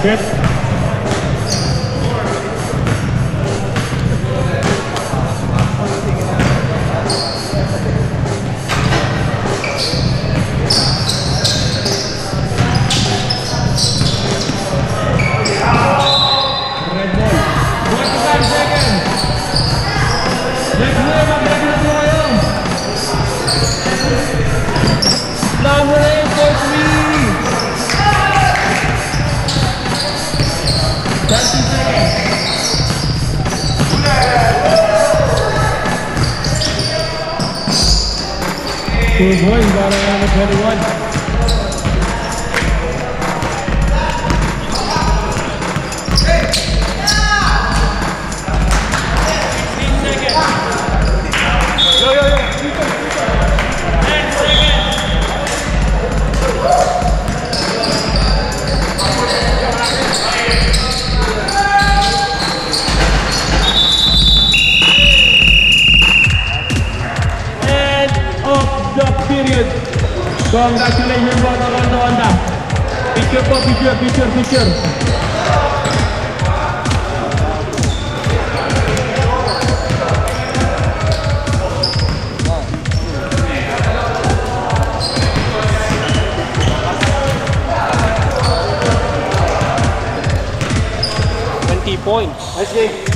Chris? Good boys, winning by the round of 21. Of the period. Congratulations buat kawan-kawan dah. Picture po, picture, picture, picture. Twenty points. Nice game.